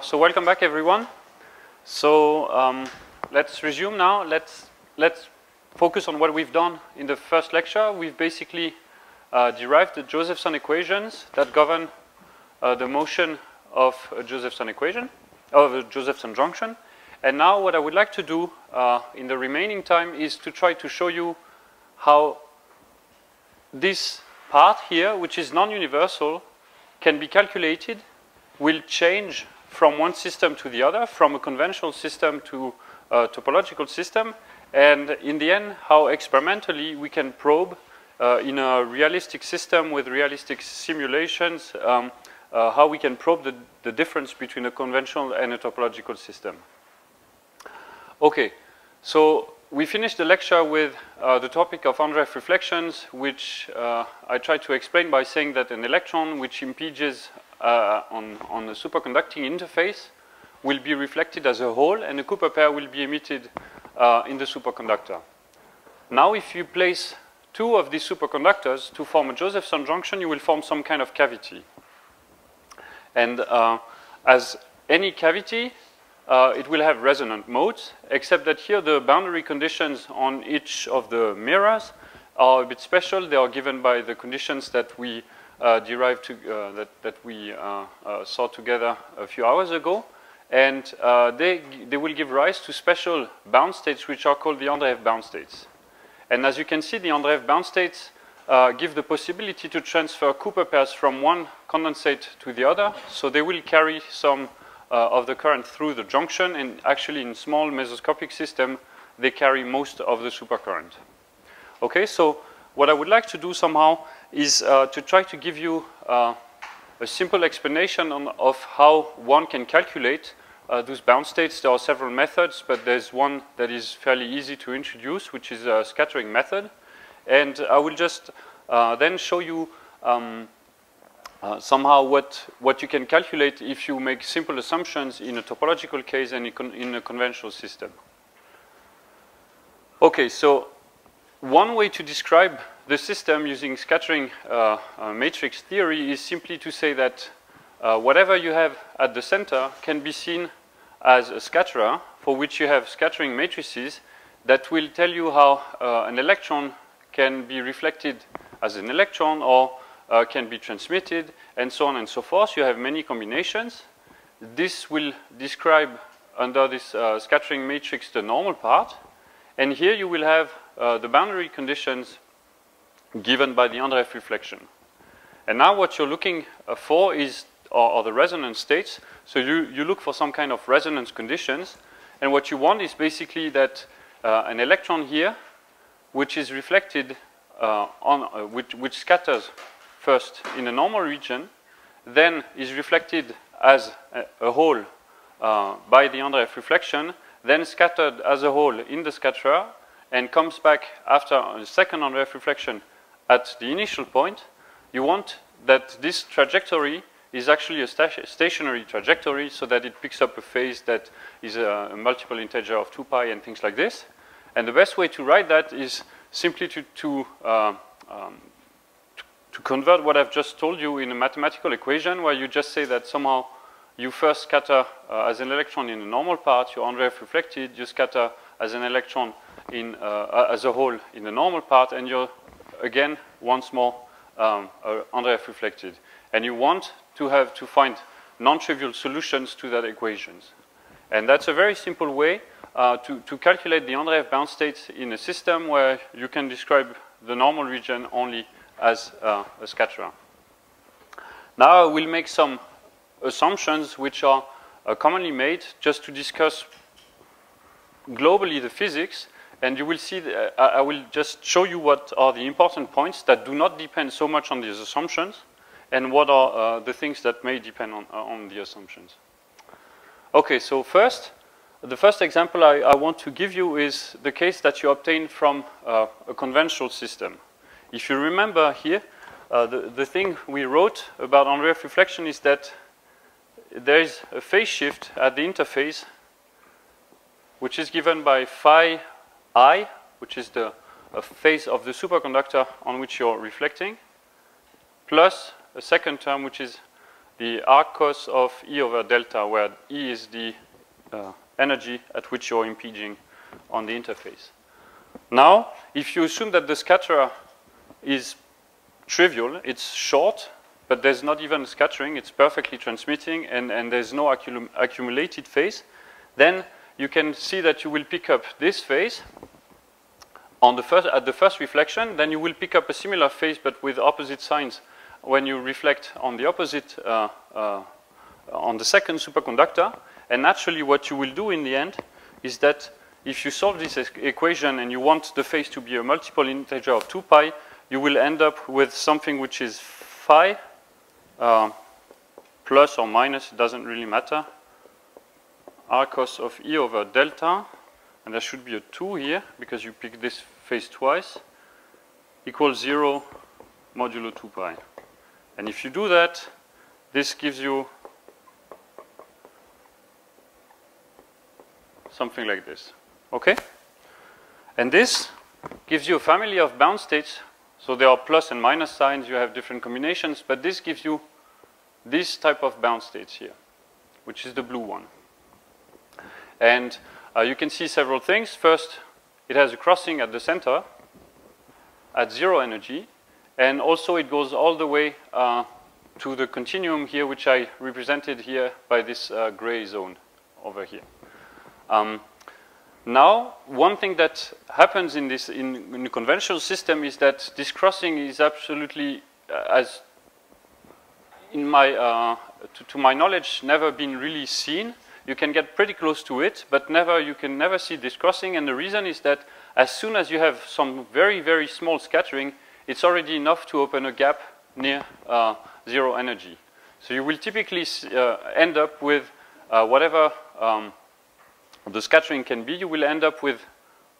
So welcome back, everyone. So um, let's resume now. Let's let's focus on what we've done in the first lecture. We've basically uh, derived the Josephson equations that govern uh, the motion of a Josephson equation, of a Josephson junction. And now what I would like to do uh, in the remaining time is to try to show you how this part here, which is non-universal, can be calculated, will change from one system to the other, from a conventional system to a topological system, and in the end, how experimentally we can probe uh, in a realistic system with realistic simulations, um, uh, how we can probe the, the difference between a conventional and a topological system. Okay, so we finished the lecture with uh, the topic of Andreev reflections, which uh, I tried to explain by saying that an electron which impedes uh, on, on a superconducting interface will be reflected as a hole, and a Cooper pair will be emitted uh, in the superconductor. Now, if you place two of these superconductors to form a Josephson junction, you will form some kind of cavity. And uh, as any cavity, uh, it will have resonant modes, except that here the boundary conditions on each of the mirrors are a bit special. They are given by the conditions that we derived to, uh, that, that we uh, uh, saw together a few hours ago. And uh, they, they will give rise to special bound states which are called the Andreev bound states. And as you can see, the Andreev bound states give the possibility to transfer Cooper pairs from one condensate to the other. So they will carry some uh, of the current through the junction, and actually in small mesoscopic system, they carry most of the supercurrent. Okay, so what I would like to do somehow is uh, to try to give you uh, a simple explanation on, of how one can calculate uh, those bound states. There are several methods, but there's one that is fairly easy to introduce, which is a scattering method. And I will just then show you um, uh, somehow what, what you can calculate if you make simple assumptions in a topological case and in a conventional system. Okay, so one way to describe the system using scattering uh, uh, matrix theory is simply to say that uh, whatever you have at the center can be seen as a scatterer for which you have scattering matrices that will tell you how uh, an electron can be reflected as an electron or uh, can be transmitted, and so on and so forth. You have many combinations. This will describe under this uh, scattering matrix the normal part. And here you will have uh, the boundary conditions given by the Andreev reflection. And now what you're looking uh, for is are, the resonance states. So you, you look for some kind of resonance conditions. And what you want is basically that uh, an electron here, which is reflected uh, on, uh, which, which scatters first in a normal region, then is reflected as a, a hole uh, by the Andreev reflection, then scattered as a hole in the scatterer, and comes back after a second Andreev reflection at the initial point, you want that this trajectory is actually a stationary trajectory so that it picks up a phase that is a, multiple integer of 2 pi and things like this. And the best way to write that is simply to, to uh, um, to convert what I've just told you in a mathematical equation where you just say that somehow you first scatter uh, as an electron in the normal part, you Andreev reflected, you scatter as an electron in, uh, as a hole in the normal part, and you're again once more um, uh, reflected. And you want to have to find non-trivial solutions to that equations. And that's a very simple way uh, to, to calculate the Andreev bound states in a system where you can describe the normal region only as uh, a scatterer. Now I will make some assumptions which are uh, commonly made just to discuss globally the physics and you will see, uh, I will just show you what are the important points that do not depend so much on these assumptions and what are uh, the things that may depend on, uh, on the assumptions. Okay, so first, the first example I, I, want to give you is the case that you obtain from uh, a conventional system. If you remember here, uh, the, the thing we wrote about Andreev reflection is that there is a phase shift at the interface which is given by phi i, which is the phase of the superconductor on which you're reflecting, plus a second term which is the arc cos of E over delta, where E is the uh, energy at which you're impeding on the interface. Now, if you assume that the scatterer is trivial, it's short, but there's not even scattering, it's perfectly transmitting, and, and there's no accum accumulated phase, then you can see that you will pick up this phase on the first, at the first reflection, then you will pick up a similar phase but with opposite signs when you reflect on the opposite, uh, uh, on the second superconductor. And naturally what you will do in the end is that if you solve this equation and you want the phase to be a multiple integer of 2 pi, you will end up with something which is phi uh, plus or minus, it doesn't really matter, r cos of E over delta, and there should be a 2 here because you pick this phase twice, equals 0 modulo 2 pi. And if you do that, this gives you something like this. Okay? And this gives you a family of bound states. So there are plus and minus signs, you have different combinations, but this gives you this type of bound states here, which is the blue one. And uh, you can see several things. First, it has a crossing at the center at zero energy, and also it goes all the way uh, to the continuum here, which I represented here by this uh, gray zone over here. Um, now, one thing that happens in this in, in, the conventional system is that this crossing is absolutely, uh, as in my uh, to, to, my knowledge, never been really seen. You can get pretty close to it, but never you can never see this crossing. And the reason is that as soon as you have some very very small scattering, it's already enough to open a gap near uh, zero energy. So you will typically uh, end up with uh, whatever. Um, the scattering can be, you will end up with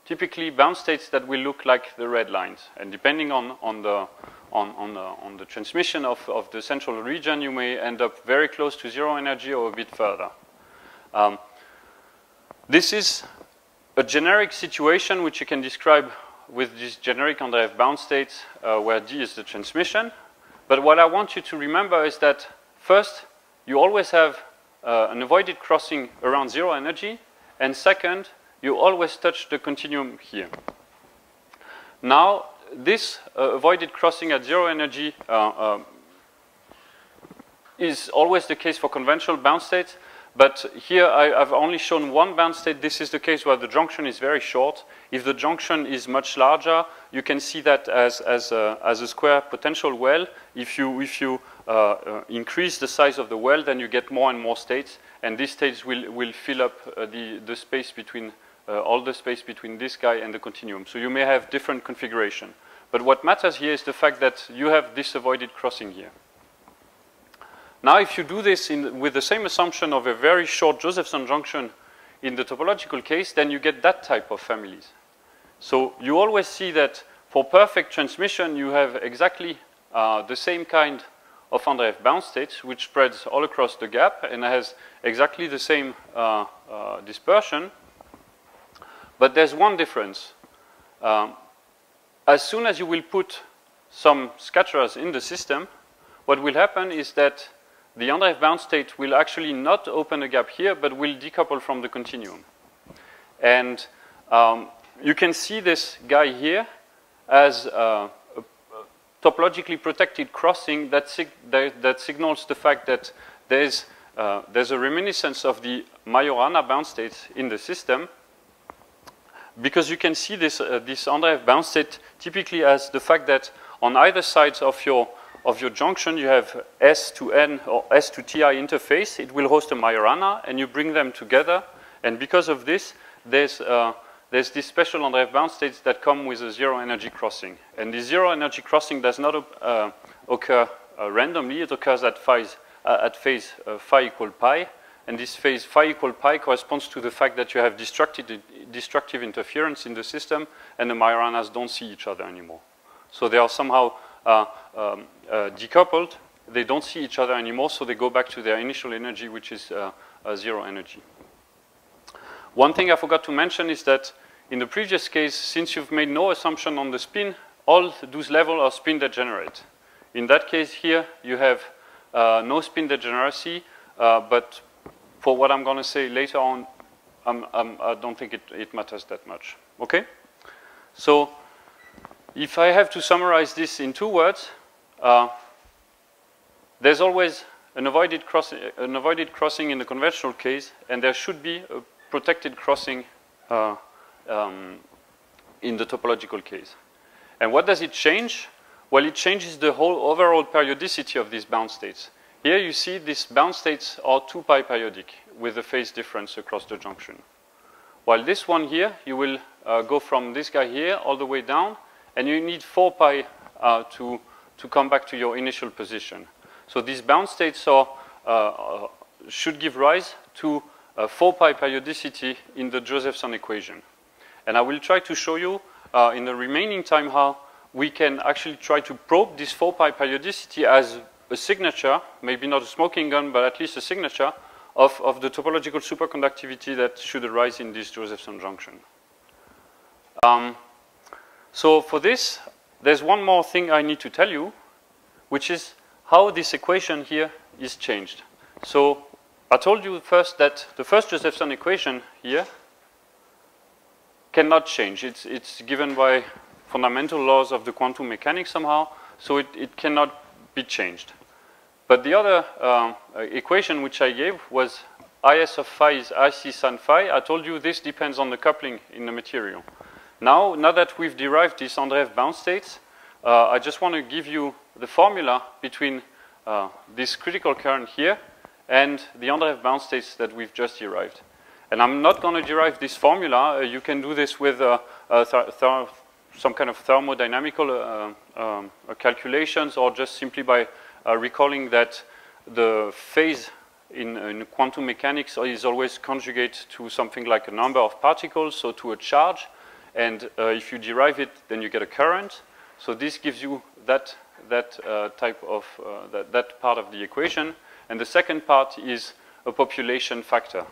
typically bound states that will look like the red lines. And depending on, on, the, on, on, the, on the transmission of, of the central region, you may end up very close to zero energy or a bit further. Um, this is a generic situation which you can describe with this generic Andreev bound state uh, where D is the transmission. But what I want you to remember is that first, you always have uh, an avoided crossing around zero energy, and second, you always touch the continuum here. Now, this uh, avoided crossing at zero energy uh, uh, is always the case for conventional bound states, but here I, have only shown one bound state. This is the case where the junction is very short. If the junction is much larger, you can see that as, as, a, as a square potential well. If you, if you uh, uh, increase the size of the well, then you get more and more states and these states will, will fill up uh, the, the space between, uh, all the space between this guy and the continuum. So you may have different configuration. But what matters here is the fact that you have this avoided crossing here. Now if you do this in, with the same assumption of a very short Josephson junction in the topological case, then you get that type of families. So you always see that for perfect transmission, you have exactly uh, the same kind of Andreev bound states, which spreads all across the gap and has exactly the same uh, uh, dispersion. But there's one difference. Um, as soon as you will put some scatterers in the system, what will happen is that the Andreev bound state will actually not open a gap here, but will decouple from the continuum. And um, you can see this guy here as uh, topologically protected crossing that, sig that, that, signals the fact that there's, uh, there's a reminiscence of the Majorana bound states in the system because you can see this, uh, this Andreev bound state typically as the fact that on either side of your, of your junction you have S to N or S to TI interface. It will host a Majorana and you bring them together and because of this there's uh, there's this special Andreev bound states that come with a zero energy crossing. And the zero energy crossing does not uh, occur uh, randomly, it occurs at phase, uh, at phase uh, phi equal pi. And this phase phi equal pi corresponds to the fact that you have destructive, destructive interference in the system and the Majoranas don't see each other anymore. So they are somehow uh, um, decoupled, they don't see each other anymore, so they go back to their initial energy, which is zero energy. One thing I forgot to mention is that in the previous case, since you've made no assumption on the spin, all those levels are spin degenerate. In that case here, you have uh, no spin degeneracy, uh, but for what I'm going to say later on, I'm, I'm, I do not think it, it matters that much. Okay? So if I have to summarize this in two words, uh, there's always an avoided, crossing, an avoided crossing in the conventional case, and there should be a protected crossing uh, um, in the topological case. And what does it change? Well, it changes the whole overall periodicity of these bound states. Here you see these bound states are 2 pi periodic with a phase difference across the junction. While this one here, you will uh, go from this guy here all the way down, and you need 4 pi uh, to, to come back to your initial position. So these bound states uh, uh should give rise to a 4 pi periodicity in the Josephson equation. And I will try to show you uh, in the remaining time how we can actually try to probe this 4 pi periodicity as a signature, maybe not a smoking gun, but at least a signature of, of the topological superconductivity that should arise in this Josephson junction. Um, so for this, there's one more thing I need to tell you, which is how this equation here is changed. So I told you first that the first Josephson equation here cannot change. It's, it's given by fundamental laws of the quantum mechanics somehow, so it, it cannot be changed. But the other uh, equation which I gave was IS of phi is IC sin phi. I told you this depends on the coupling in the material. Now, now that we've derived these Andreev bound states, uh, I just want to give you the formula between uh, this critical current here and the Andreev bound states that we've just derived. And I'm not going to derive this formula. Uh, you can do this with uh, uh, some kind of thermodynamical uh, um, calculations or just simply by recalling that the phase in, in, quantum mechanics is always conjugate to something like a number of particles, so to a charge. And uh, if you derive it, then you get a current. So this gives you that, that uh, type of, uh, that, that part of the equation. And the second part is a population factor.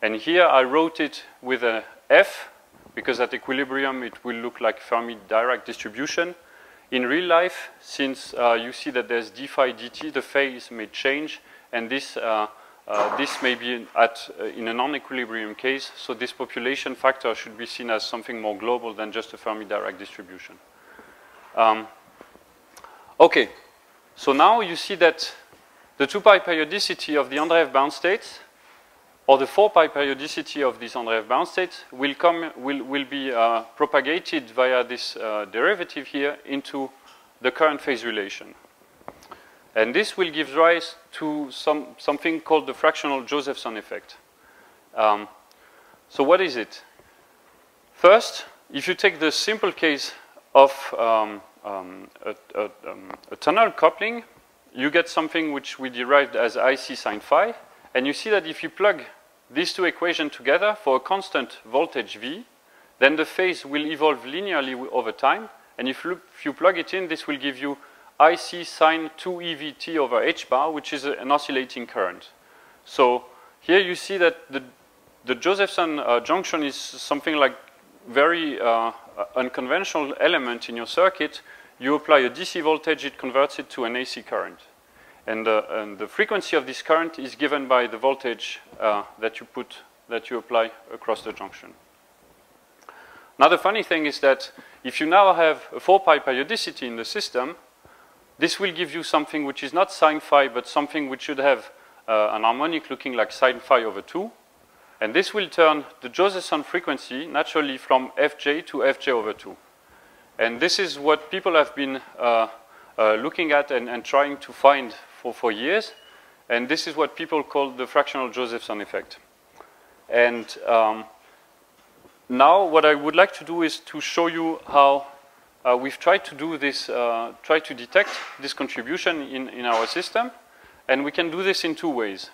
And here I wrote it with a F, because at equilibrium it will look like Fermi-Dirac distribution. In real life, since uh, you see that there's d phi dt, the phase may change, and this uh, this may be at, uh, in a non-equilibrium case, so this population factor should be seen as something more global than just a Fermi-Dirac distribution. Um, okay, so now you see that the 2 pi periodicity of the Andreev bound states, or the 4 pi periodicity of this Andreev bound state, will, come, will, will be uh, propagated via this uh, derivative here into the current phase relation. And this will give rise to some, something called the fractional Josephson effect. Um, so what is it? First, if you take the simple case of um, um, a, a, um, a, tunnel coupling, you get something which we derived as IC sine phi. And you see that if you plug these two equations together for a constant voltage V, then the phase will evolve linearly over time. And if, if you plug it in, this will give you IC sine 2 EVT over H bar, which is an oscillating current. So here you see that the, the Josephson uh, junction is something like very uh, unconventional element in your circuit. You apply a DC voltage, it converts it to an AC current. And, uh, and the frequency of this current is given by the voltage uh, that you put, that you apply across the junction. Now the funny thing is that if you now have a 4 pi periodicity in the system, this will give you something which is not sine phi, but something which should have uh, an harmonic looking like sine phi over 2. And this will turn the Josephson frequency naturally from fj to fj over 2. And this is what people have been uh, uh, looking at and, and, trying to find for, for years. And this is what people call the fractional Josephson effect. And um, now what I would like to do is to show you how uh, we've tried to do this, uh, try to detect this contribution in, in our system, and we can do this in two ways.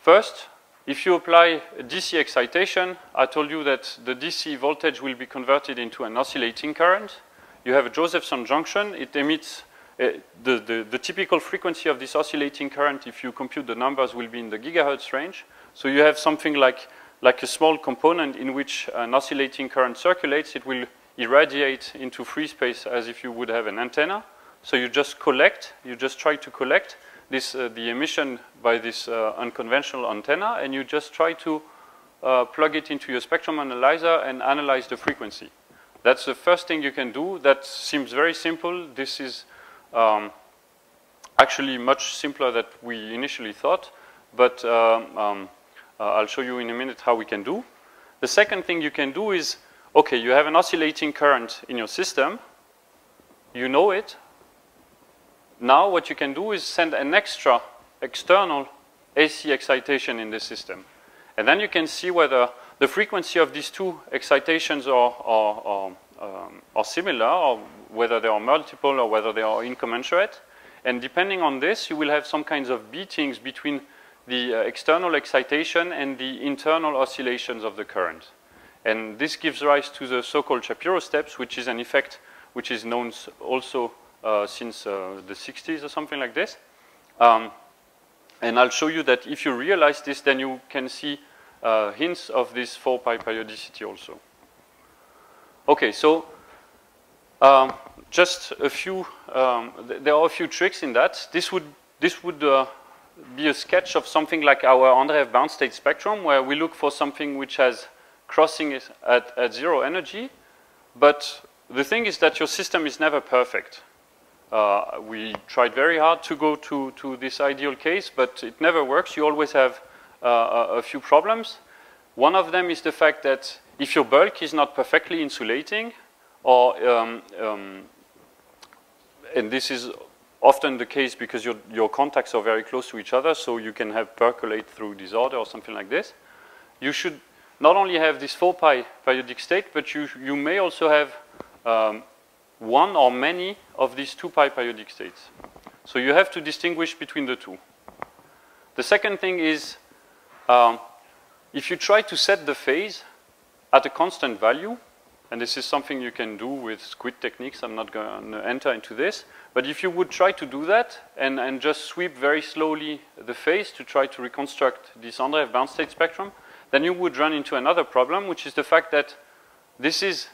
First, if you apply DC excitation, I told you that the DC voltage will be converted into an oscillating current. You have a Josephson junction. It emits uh, the, the, the, typical frequency of this oscillating current, if you compute the numbers, will be in the gigahertz range. So you have something like, like a small component in which an oscillating current circulates. It will irradiate into free space as if you would have an antenna. So you just collect, you just try to collect, this, uh, the emission by this uh, unconventional antenna, and you just try to uh, plug it into your spectrum analyzer and analyze the frequency. That's the first thing you can do. That seems very simple. This is um, actually much simpler than we initially thought, but um, um, uh, I'll show you in a minute how we can do. The second thing you can do is, okay, you have an oscillating current in your system. You know it. Now what you can do is send an extra external AC excitation in the system. And then you can see whether the frequency of these two excitations are, are, are, um, are similar, or whether they are multiple, or whether they are incommensurate. And depending on this, you will have some kinds of beatings between the uh, external excitation and the internal oscillations of the current. And this gives rise to the so-called Shapiro steps, which is an effect which is known also uh, since uh, the 60s or something like this. Um, and I'll show you that if you realize this, then you can see uh, hints of this 4 pi periodicity also. Okay, so um, just a few, um, th there are a few tricks in that. This would, this would uh, be a sketch of something like our Andreev bound state spectrum, where we look for something which has crossing at, at zero energy. But the thing is that your system is never perfect. Uh, we tried very hard to go to, to this ideal case, but it never works. You always have uh, a, a few problems. One of them is the fact that if your bulk is not perfectly insulating, or um, um, and this is often the case because your, your contacts are very close to each other, so you can have percolate through disorder or something like this. You should not only have this 4 pi periodic state, but you, you may also have um, one or many of these 2 pi periodic states. So you have to distinguish between the two. The second thing is, um, if you try to set the phase at a constant value, and this is something you can do with squid techniques, I'm not going to enter into this, but if you would try to do that and, and just sweep very slowly the phase to try to reconstruct this Andreev bound state spectrum, then you would run into another problem, which is the fact that this is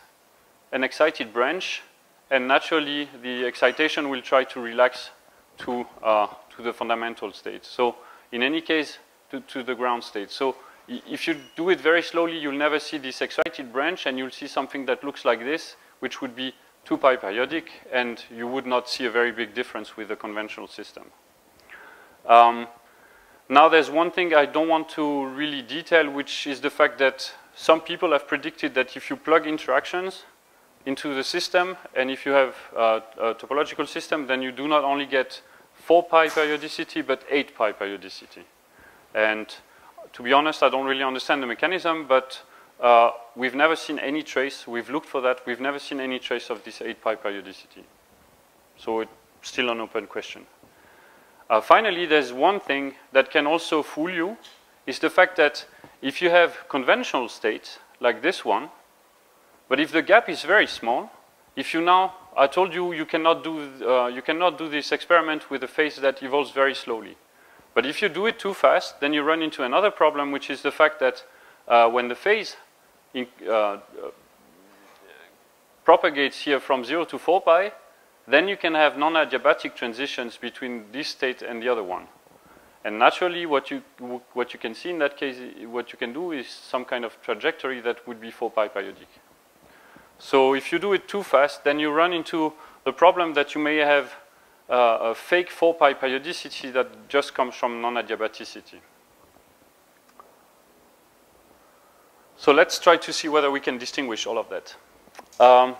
an excited branch, and naturally the excitation will try to relax to, uh, to the fundamental state. So in any case, to, to the ground state. So if you do it very slowly, you'll never see this excited branch, and you'll see something that looks like this, which would be 2 pi periodic, and you would not see a very big difference with the conventional system. Um, now there's one thing I don't want to really detail, which is the fact that some people have predicted that if you plug interactions into the system, and if you have uh, a topological system, then you do not only get 4 pi periodicity, but 8 pi periodicity. And to be honest, I don't really understand the mechanism, but uh, we've never seen any trace. We've looked for that. We've never seen any trace of this 8 pi periodicity. So it's still an open question. Uh, finally, there's one thing that can also fool you, is the fact that if you have conventional states, like this one, but if the gap is very small, if you now, I told you you cannot do, uh, you cannot do this experiment with a phase that evolves very slowly. But if you do it too fast, then you run into another problem, which is the fact that uh, when the phase in, uh, propagates here from 0 to 4 pi, then you can have non-adiabatic transitions between this state and the other one. And naturally, what you, what you can see in that case, what you can do is some kind of trajectory that would be 4 pi periodic. So if you do it too fast, then you run into the problem that you may have uh, a fake 4 pi periodicity that just comes from non-adiabaticity. So let's try to see whether we can distinguish all of that. Um,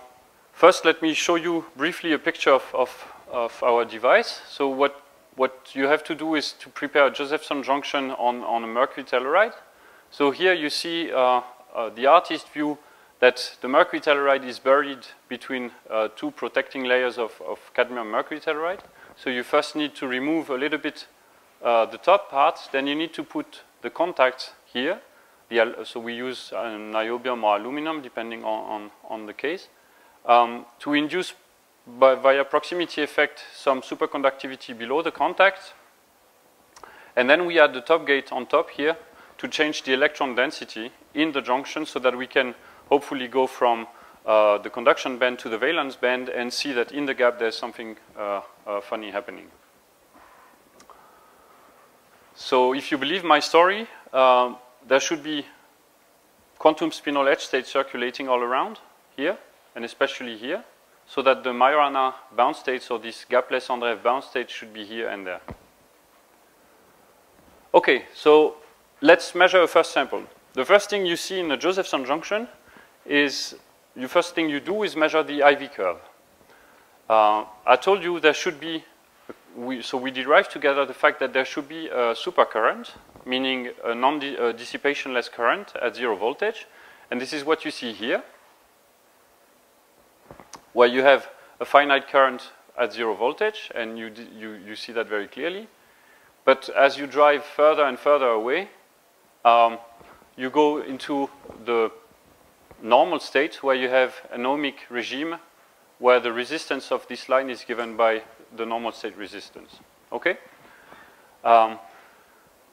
first, let me show you briefly a picture of, of, of, our device. So what, what you have to do is to prepare a Josephson junction on, on a mercury telluride. So here you see uh, uh, the artist view that the mercury telluride is buried between uh, two protecting layers of, of, cadmium mercury telluride. So you first need to remove a little bit uh, the top part, then you need to put the contacts here, the, so we use niobium or aluminum, depending on, on, on the case, um, to induce by, via proximity effect some superconductivity below the contact. And then we add the top gate on top here to change the electron density in the junction so that we can hopefully go from uh, the conduction band to the valence band and see that in the gap there's something uh, uh funny happening. So if you believe my story, uh, there should be quantum spin Hall edge states circulating all around here, and especially here, so that the Majorana bound states or this gapless Andreev bound state should be here and there. Okay, so let's measure a first sample. The first thing you see in the Josephson junction is the first thing you do is measure the IV curve. Uh, I told you there should be, we, so we derived together the fact that there should be a supercurrent, meaning a non-dissipationless current at zero voltage. And this is what you see here, where you have a finite current at zero voltage, and you, you, you see that very clearly. But as you drive further and further away, um, you go into the normal state where you have an ohmic regime where the resistance of this line is given by the normal state resistance. Okay? Um,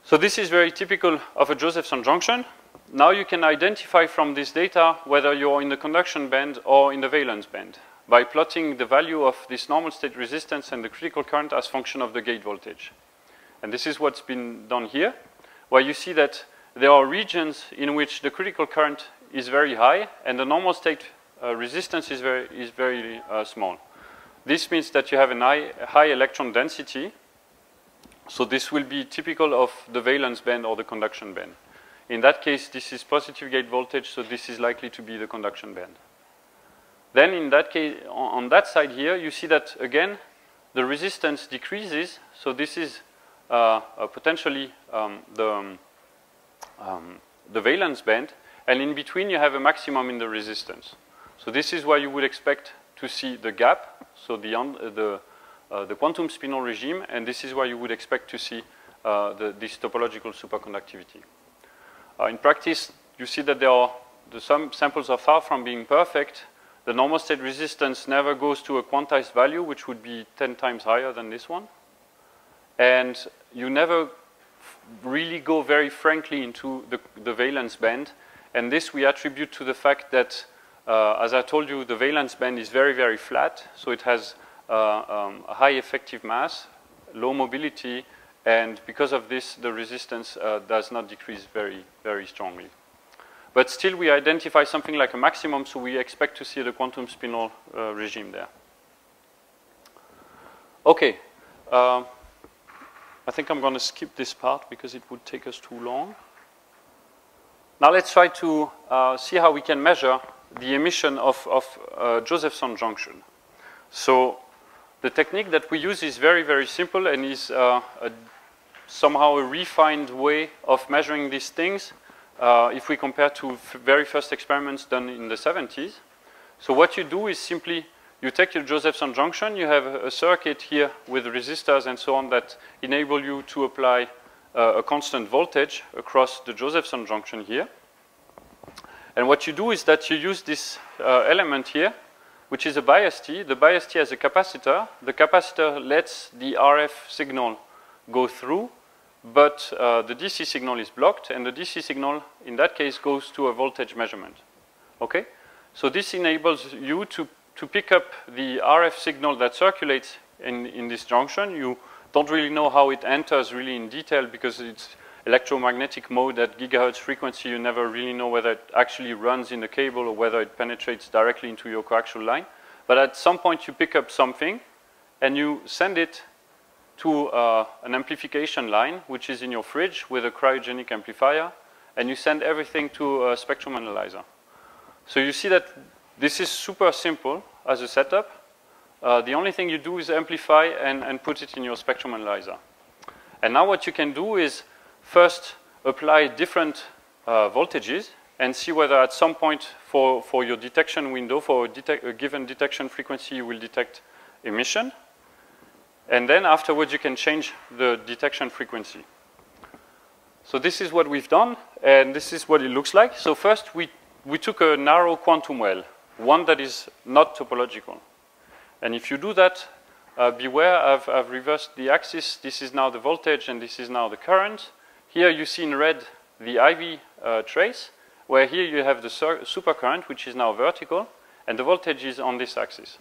so this is very typical of a Josephson junction. Now you can identify from this data whether you're in the conduction band or in the valence band by plotting the value of this normal state resistance and the critical current as function of the gate voltage. And this is what's been done here, where you see that there are regions in which the critical current is very high and the normal state uh, resistance is very, is very uh, small. This means that you have a high, high electron density. So this will be typical of the valence band or the conduction band. In that case, this is positive gate voltage, so this is likely to be the conduction band. Then in that case, on, that side here, you see that again, the resistance decreases. So this is uh, uh, potentially um, the, um, um, the valence band, and in between you have a maximum in the resistance. So this is where you would expect to see the gap, so the, uh, the, uh, the quantum spin Hall regime, and this is where you would expect to see uh, the, this topological superconductivity. Uh, in practice, you see that there are, the some samples are far from being perfect. The normal state resistance never goes to a quantized value, which would be 10 times higher than this one. And you never really go very frankly into the, the valence band. And this we attribute to the fact that uh, as I told you, the valence band is very, very flat, so it has uh, um, a high effective mass, low mobility, and because of this, the resistance uh, does not decrease very, very strongly. But still, we identify something like a maximum, so we expect to see the quantum spin Hall uh, regime there. Okay. Uh, I think I'm going to skip this part because it would take us too long. Now let's try to uh, see how we can measure the emission of, of uh, Josephson junction. So the technique that we use is very, very simple and is uh, a, somehow a refined way of measuring these things uh, if we compare to very first experiments done in the 70s. So what you do is simply you take your Josephson junction, you have a circuit here with resistors and so on that enable you to apply uh, a constant voltage across the Josephson junction here. And what you do is that you use this uh, element here, which is a bias T. The bias T has a capacitor. The capacitor lets the RF signal go through, but uh, the DC signal is blocked, and the DC signal, in that case, goes to a voltage measurement. Okay? So this enables you to, to pick up the RF signal that circulates in, in this junction. You don't really know how it enters really in detail because it's electromagnetic mode at gigahertz frequency, you never really know whether it actually runs in the cable or whether it penetrates directly into your coaxial line. But at some point you pick up something and you send it to uh, an amplification line, which is in your fridge with a cryogenic amplifier, and you send everything to a spectrum analyzer. So you see that this is super simple as a setup. Uh, the only thing you do is amplify and, and put it in your spectrum analyzer. And now what you can do is first apply different uh, voltages and see whether at some point for, for your detection window, for a, detec a, given detection frequency, you will detect emission. And then afterwards, you can change the detection frequency. So this is what we've done, and this is what it looks like. So first, we, we took a narrow quantum well, one that is not topological. And if you do that, uh, beware, I've, I've reversed the axis. This is now the voltage, and this is now the current. Here you see in red the IV uh, trace, where here you have the supercurrent, which is now vertical, and the voltage is on this axis.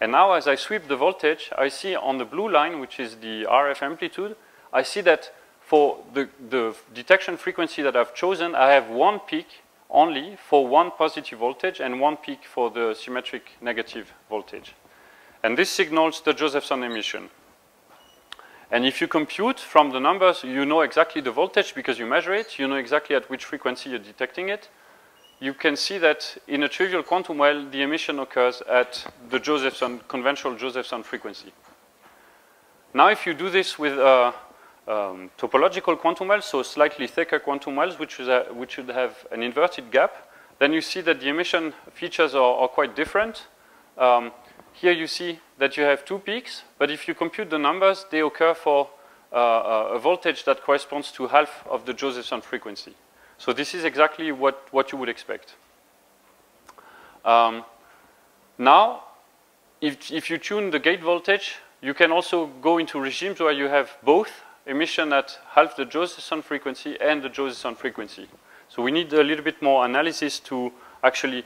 And now as I sweep the voltage, I see on the blue line, which is the RF amplitude, I see that for the, the detection frequency that I've chosen, I have one peak only for one positive voltage and one peak for the symmetric negative voltage. And this signals the Josephson emission. And if you compute from the numbers, you know exactly the voltage because you measure it, you know exactly at which frequency you're detecting it. You can see that in a trivial quantum well, the emission occurs at the Josephson, conventional Josephson frequency. Now if you do this with a um, topological quantum well, so slightly thicker quantum wells, which, is a, which should have an inverted gap, then you see that the emission features are, are quite different. Um, here you see that you have two peaks, but if you compute the numbers, they occur for uh, a voltage that corresponds to half of the Josephson frequency. So this is exactly what, what you would expect. Um, now, if, if you tune the gate voltage, you can also go into regimes where you have both emission at half the Josephson frequency and the Josephson frequency. So we need a little bit more analysis to actually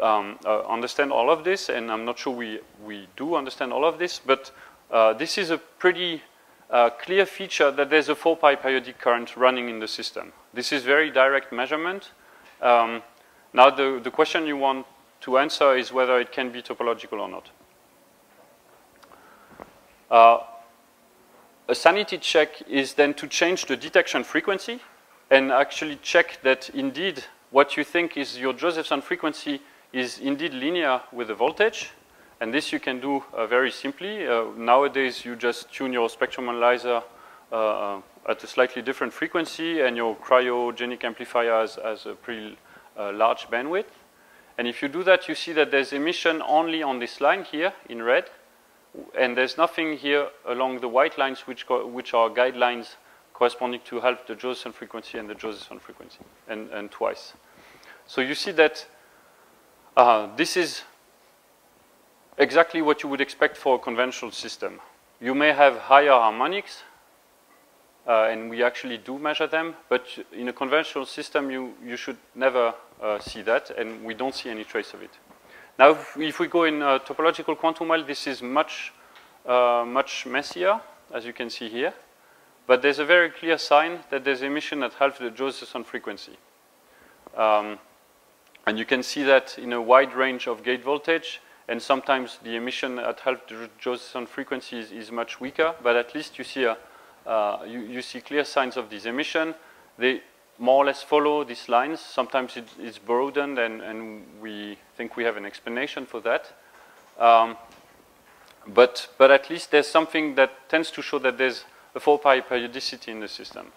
um, uh, understand all of this, and I'm not sure we, we do understand all of this, but uh, this is a pretty uh, clear feature that there's a 4 pi periodic current running in the system. This is very direct measurement. Um, now the, the question you want to answer is whether it can be topological or not. Uh, a sanity check is then to change the detection frequency and actually check that indeed what you think is your Josephson frequency is indeed linear with the voltage. And this you can do uh, very simply. Uh, nowadays, you just tune your spectrum analyzer uh, at a slightly different frequency, and your cryogenic amplifier has, has a pretty uh, large bandwidth. And if you do that, you see that there's emission only on this line here in red, and there's nothing here along the white lines which, which are guidelines corresponding to half the Josephson frequency and the Josephson frequency, and, and twice. So you see that uh, this is exactly what you would expect for a conventional system. You may have higher harmonics, uh, and we actually do measure them, but in a conventional system, you, you should never uh, see that, and we don't see any trace of it. Now, if, if we go in a topological quantum well, this is much, uh, much messier, as you can see here, but there's a very clear sign that there's emission at half the Josephson frequency. Um, and you can see that in a wide range of gate voltage, and sometimes the emission at half Josephson frequency is, is much weaker, but at least you see, a, uh, you, you, see clear signs of this emission. They more or less follow these lines. Sometimes it, it's broadened, and, and, we think we have an explanation for that. Um, but, but at least there's something that tends to show that there's a 4 pi periodicity in the system.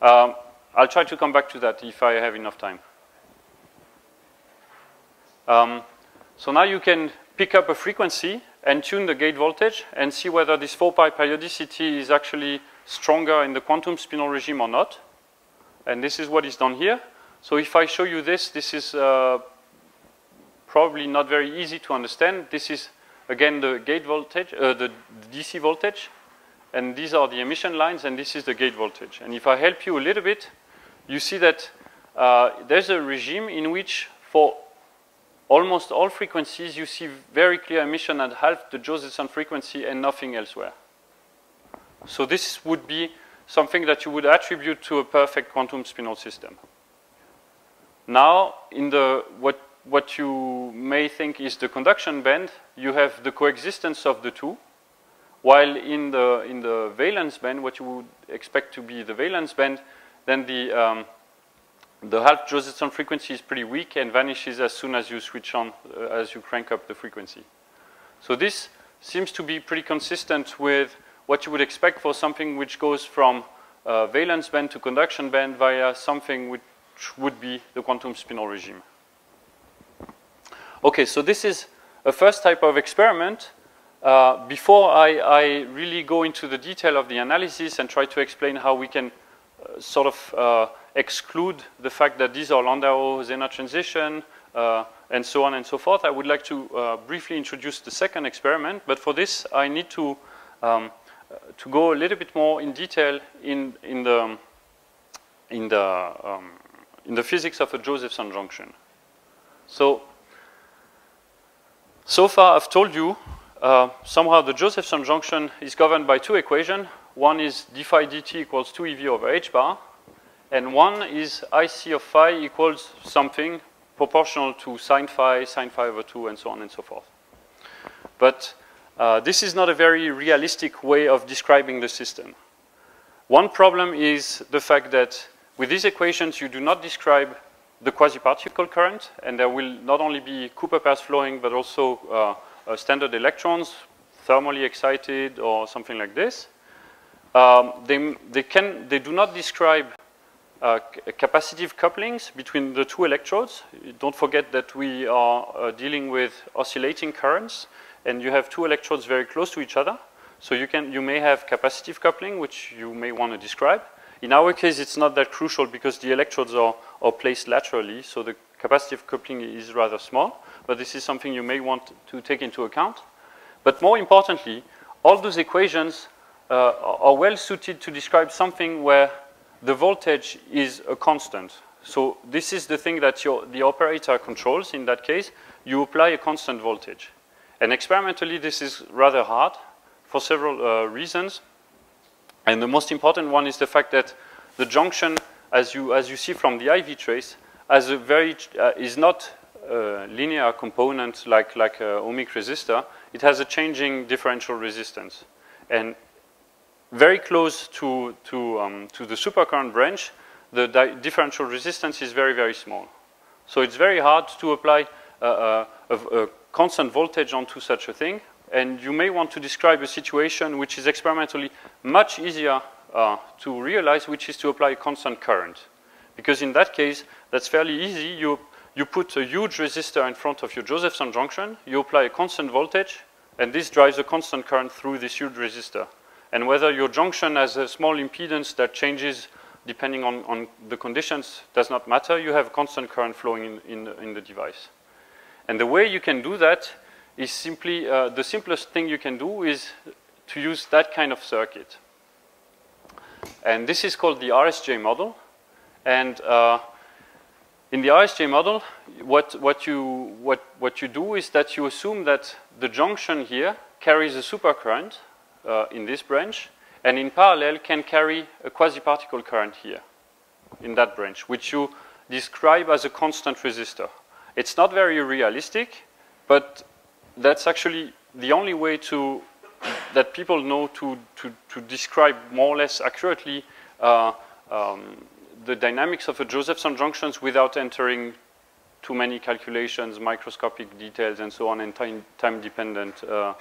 Um, I'll try to come back to that if I have enough time. Um, so now you can pick up a frequency and tune the gate voltage and see whether this 4 pi periodicity is actually stronger in the quantum spin Hall regime or not. And this is what is done here. So if I show you this, this is uh, probably not very easy to understand. This is, again, the gate voltage, uh, the DC voltage and these are the emission lines, and this is the gate voltage. And if I help you a little bit, you see that uh, there's a regime in which for almost all frequencies, you see very clear emission at half the Josephson frequency and nothing elsewhere. So this would be something that you would attribute to a perfect quantum spin Hall system. Now, in the what, what you may think is the conduction band, you have the coexistence of the two, while in the, in the valence band, what you would expect to be the valence band, then the, um, the half Josephson frequency is pretty weak and vanishes as soon as you switch on, uh, as you crank up the frequency. So this seems to be pretty consistent with what you would expect for something which goes from uh, valence band to conduction band via something which would be the quantum spin Hall regime. Okay, so this is a first type of experiment uh, before I, I, really go into the detail of the analysis and try to explain how we can sort of uh, exclude the fact that these are Landau-Zener transition uh, and so on and so forth, I would like to uh, briefly introduce the second experiment. But for this, I need to, um, to go a little bit more in detail in, in, the, in, the, um, in the physics of a Josephson junction. So, so far I've told you uh, somehow the Josephson junction is governed by two equations. One is d phi dt equals 2 ev over h bar, and one is ic of phi equals something proportional to sine phi, sine phi over 2, and so on and so forth. But uh, this is not a very realistic way of describing the system. One problem is the fact that with these equations, you do not describe the quasi-particle current, and there will not only be Cooper pairs flowing, but also uh, uh, standard electrons, thermally excited or something like this. Um, they, they, can, they do not describe uh, capacitive couplings between the two electrodes. Don't forget that we are uh, dealing with oscillating currents, and you have two electrodes very close to each other. So you, can, you may have capacitive coupling, which you may want to describe. In our case, it's not that crucial because the electrodes are, are placed laterally, so the capacitive coupling is rather small, but this is something you may want to take into account. But more importantly, all those equations uh, are well suited to describe something where the voltage is a constant. So this is the thing that your, the operator controls in that case. You apply a constant voltage. And experimentally, this is rather hard for several uh, reasons. And the most important one is the fact that the junction, as you, as you see from the IV trace, has a very, uh, is not a linear component like, like a ohmic resistor. It has a changing differential resistance. And very close to, to, um, to the supercurrent branch, the differential resistance is very, very small. So it's very hard to apply a, a, constant voltage onto such a thing and you may want to describe a situation which is experimentally much easier uh, to realize, which is to apply a constant current. Because in that case, that's fairly easy. You, you put a huge resistor in front of your Josephson junction, you apply a constant voltage, and this drives a constant current through this huge resistor. And whether your junction has a small impedance that changes depending on, on the conditions does not matter. You have a constant current flowing in, in, in the device. And the way you can do that is simply, uh, the simplest thing you can do is to use that kind of circuit. And this is called the RSJ model. And uh, in the RSJ model, what, what, you, what, what you do is that you assume that the junction here carries a supercurrent uh, in this branch, and in parallel can carry a quasi-particle current here in that branch, which you describe as a constant resistor. It's not very realistic, but that's actually the only way to that people know to, to, to describe more or less accurately uh, um, the dynamics of a Josephson junctions without entering too many calculations, microscopic details, and so on, and time-dependent time uh, uh,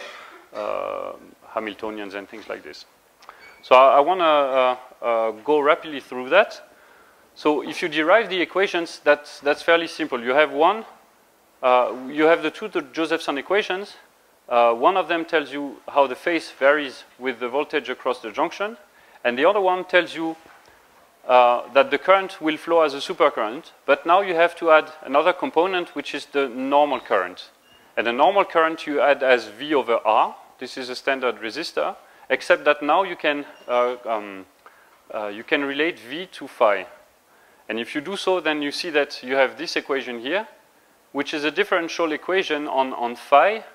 Hamiltonians and things like this. So I, I want to uh, uh, go rapidly through that. So if you derive the equations, that's, that's fairly simple. You have one uh, you have the two Josephson equations. One of them tells you how the phase varies with the voltage across the junction, and the other one tells you uh, that the current will flow as a supercurrent, but now you have to add another component, which is the normal current. And the normal current you add as V over R. This is a standard resistor, except that now you can, uh, um, uh, you can relate V to phi. And if you do so, then you see that you have this equation here, which is a differential equation on, on phi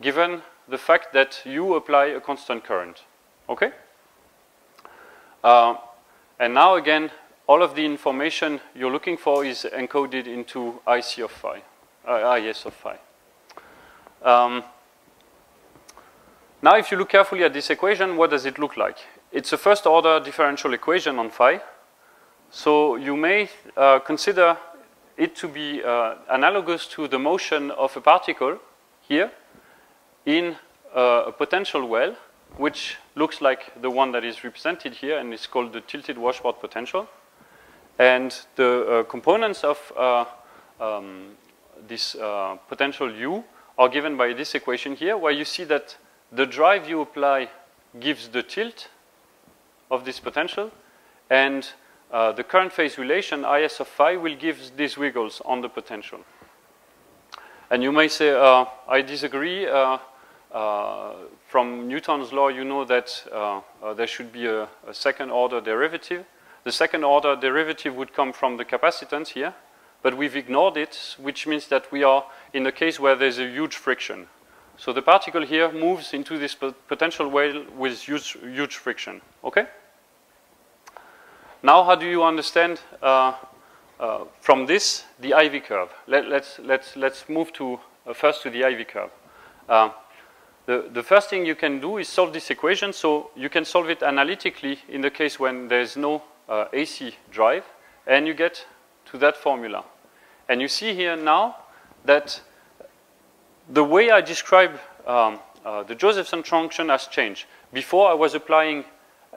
given the fact that you apply a constant current. Okay? Uh, and now again, all of the information you're looking for is encoded into IC of phi, uh, IS of phi. Um, now if you look carefully at this equation, what does it look like? It's a first order differential equation on phi. So you may uh, consider it to be uh, analogous to the motion of a particle here in uh, a potential well, which looks like the one that is represented here and is called the tilted washboard potential. And the uh, components of uh, um, this uh, potential U are given by this equation here, where you see that the drive you apply gives the tilt of this potential, and uh, the current phase relation, IS of phi, will give these wiggles on the potential. And you may say, uh, I disagree. Uh, uh from Newton's law, you know that uh, there should be a, a, second order derivative. The second order derivative would come from the capacitance here, but we've ignored it, which means that we are in a case where there's a huge friction. So the particle here moves into this potential well with huge, huge friction. Okay? Now, how do you understand uh, uh, from this the IV curve? Let, us let's, let's, let's move to uh, first to the IV curve. Uh, the, the first thing you can do is solve this equation. So you can solve it analytically in the case when there's no uh, AC drive, and you get to that formula. And you see here now that the way I describe um, uh, the Josephson junction has changed. Before I was applying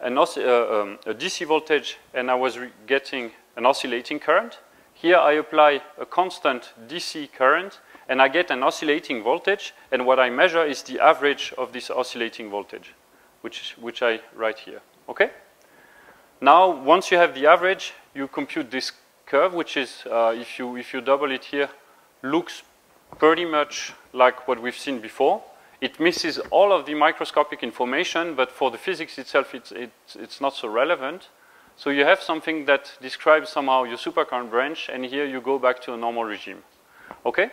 an uh, um, a DC voltage and I was getting an oscillating current. Here I apply a constant DC current and I get an oscillating voltage and what I measure is the average of this oscillating voltage, which, which I write here, okay? Now, once you have the average, you compute this curve, which is, uh, if, you, if you double it here, looks pretty much like what we've seen before. It misses all of the microscopic information, but for the physics itself, it's, it's, it's not so relevant. So you have something that describes somehow your supercurrent branch, and here you go back to a normal regime. Okay?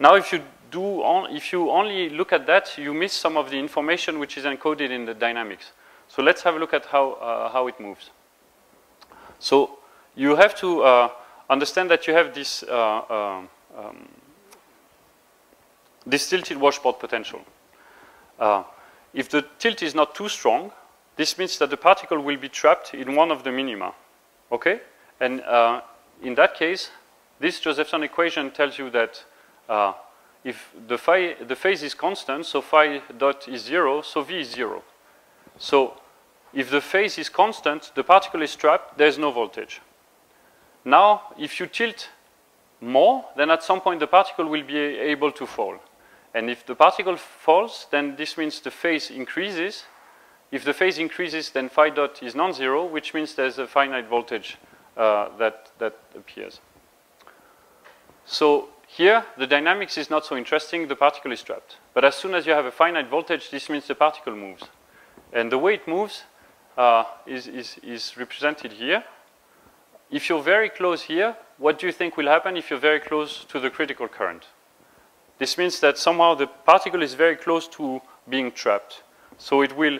Now, if you do, on, if you only look at that, you miss some of the information which is encoded in the dynamics. So let's have a look at how, uh, how it moves. So you have to uh, understand that you have this, uh, um, um this tilted washboard potential. Uh, if the tilt is not too strong, this means that the particle will be trapped in one of the minima. Okay? And uh, in that case, this Josephson equation tells you that uh, if the, phi, the phase is constant, so phi dot is zero, so v is zero. So if the phase is constant, the particle is trapped, there's no voltage. Now, if you tilt more, then at some point the particle will be able to fall. And if the particle falls, then this means the phase increases. If the phase increases, then phi dot is non-zero, which means there's a finite voltage uh, that, that appears. So here, the dynamics is not so interesting, the particle is trapped. But as soon as you have a finite voltage, this means the particle moves. And the way it moves uh, is, is, is represented here. If you're very close here, what do you think will happen if you're very close to the critical current? This means that somehow the particle is very close to being trapped. So it will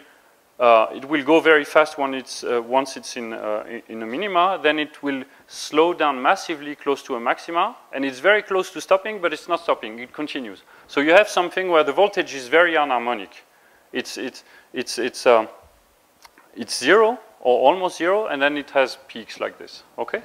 uh, it will go very fast when it's, uh, once it's in, uh, in a minima, then it will slow down massively close to a maxima, and it's very close to stopping, but it's not stopping, it continues. So you have something where the voltage is very anharmonic. It's, it's, it's, it's, uh, it's zero, or almost zero, and then it has peaks like this, okay?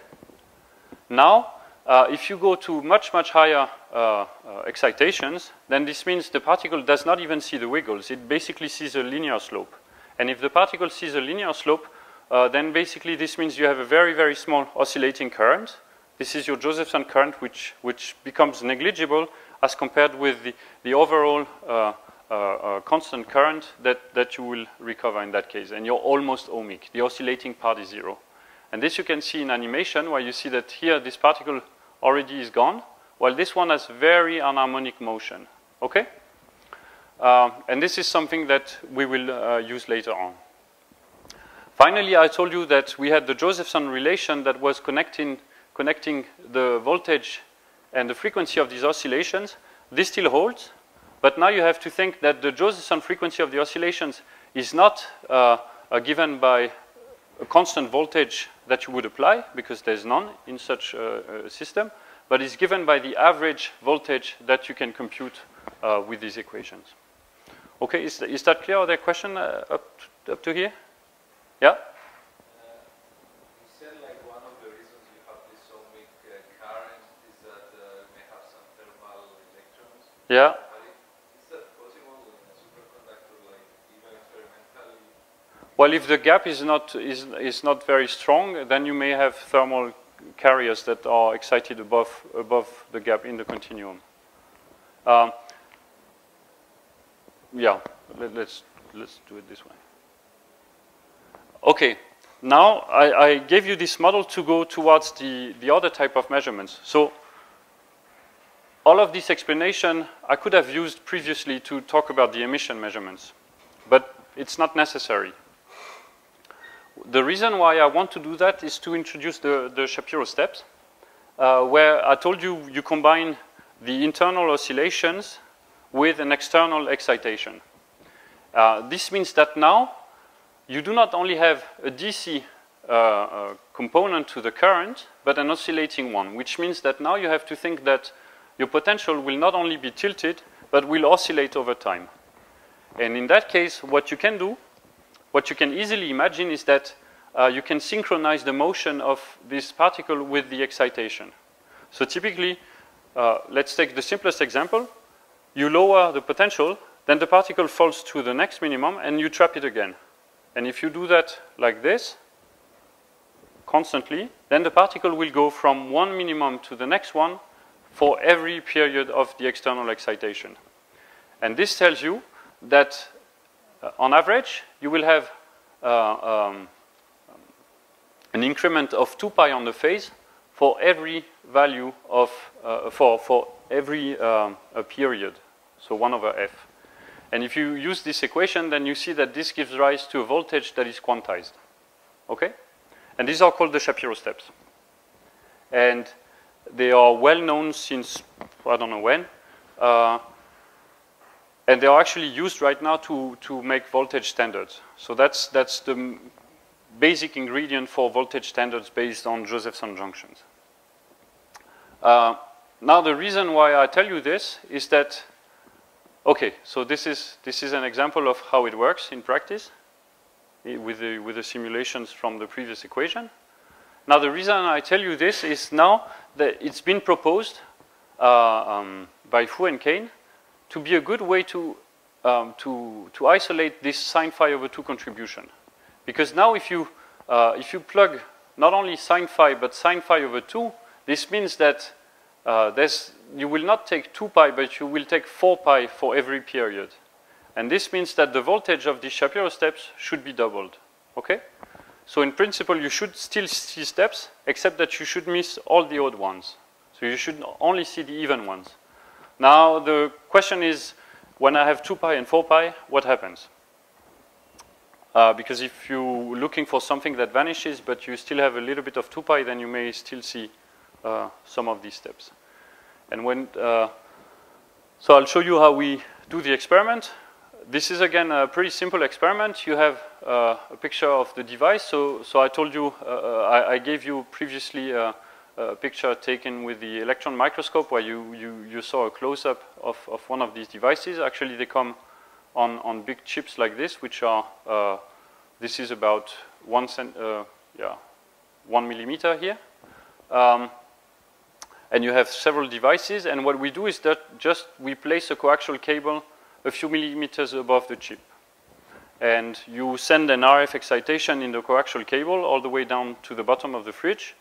Now, uh, if you go to much, much higher uh, excitations, then this means the particle does not even see the wiggles. It basically sees a linear slope. And if the particle sees a linear slope, uh, then basically this means you have a very, very small oscillating current. This is your Josephson current, which, which becomes negligible as compared with the, the overall uh, uh, uh constant current that, that you will recover in that case. And you're almost ohmic. The oscillating part is zero. And this you can see in animation, where you see that here this particle already is gone, while this one has very anharmonic motion. Okay? Uh, and this is something that we will uh, use later on. Finally, I told you that we had the Josephson relation that was connecting, connecting the voltage and the frequency of these oscillations. This still holds, but now you have to think that the Josephson frequency of the oscillations is not uh, given by a constant voltage that you would apply, because there's none in such a, a system, but is given by the average voltage that you can compute uh, with these equations. Okay, is, is that clear? Are there questions uh, up, to, up to here? Yeah? You said like one of the reasons you have this so current is that may have some thermal electrons. Yeah. Well, if the gap is not is is not very strong, then you may have thermal carriers that are excited above above the gap in the continuum. Um, yeah, let, us let's do it this way. Okay, now I, I, gave you this model to go towards the, the other type of measurements. So all of this explanation I could have used previously to talk about the emission measurements, but it's not necessary. The reason why I want to do that is to introduce the, the Shapiro steps, uh, where I told you you combine the internal oscillations with an external excitation. Uh, this means that now you do not only have a DC uh, uh, component to the current, but an oscillating one, which means that now you have to think that your potential will not only be tilted, but will oscillate over time. And in that case, what you can do, what you can easily imagine is that uh, you can synchronize the motion of this particle with the excitation. So typically, uh, let's take the simplest example. You lower the potential, then the particle falls to the next minimum, and you trap it again. And if you do that like this, constantly, then the particle will go from one minimum to the next one for every period of the external excitation. And this tells you that uh, on average, you will have uh, um, an increment of 2 pi on the phase for every value of, uh, for, for every um, period, so 1 over f. And if you use this equation, then you see that this gives rise to a voltage that is quantized. Okay? And these are called the Shapiro steps. And they are well known since, I don't know when. Uh, and they are actually used right now to, to make voltage standards. So that's, that's the basic ingredient for voltage standards based on Josephson junctions. Uh, now the reason why I tell you this is that, okay, so this is, this is an example of how it works in practice eh, with the, with the simulations from the previous equation. Now the reason I tell you this is now that it's been proposed uh, um, by Fu and Kane to be a good way to, um, to, to isolate this sine phi over 2 contribution. Because now if you, uh, if you plug not only sine phi, but sine phi over 2, this means that uh, you will not take 2 pi, but you will take 4 pi for every period. And this means that the voltage of these Shapiro steps should be doubled. Okay? So in principle, you should still see steps, except that you should miss all the odd ones. So you should only see the even ones. Now the question is, when I have 2 pi and 4 pi, what happens? Uh, because if you're looking for something that vanishes, but you still have a little bit of 2 pi, then you may still see uh, some of these steps. And when, uh, so I'll show you how we do the experiment. This is again a pretty simple experiment. You have uh, a picture of the device. So, so I told you, uh, uh, I, I, gave you previously picture taken with the electron microscope where you, you, you saw a close-up of, of one of these devices. Actually, they come on, on big chips like this, which are, uh, this is about one, cent, uh, yeah, one millimeter here. Um, and you have several devices, and what we do is that just we place a coaxial cable a few millimeters above the chip. And you send an RF excitation in the coaxial cable all the way down to the bottom of the fridge.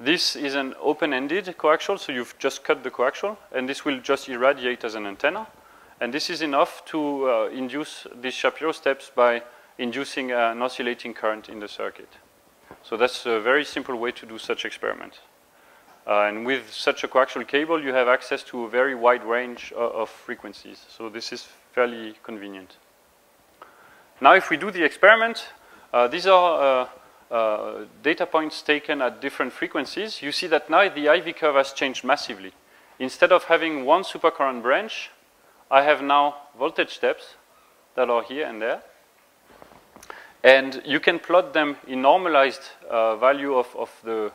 This is an open-ended coaxial, so you've just cut the coaxial, and this will just irradiate as an antenna. And this is enough to uh, induce these Shapiro steps by inducing an oscillating current in the circuit. So that's a very simple way to do such experiments. Uh, and with such a coaxial cable, you have access to a very wide range of, of frequencies. So this is fairly convenient. Now if we do the experiment, uh, these are uh, data points taken at different frequencies. You see that now the IV curve has changed massively. Instead of having one supercurrent branch, I have now voltage steps that are here and there. And you can plot them in normalized uh, value of, of the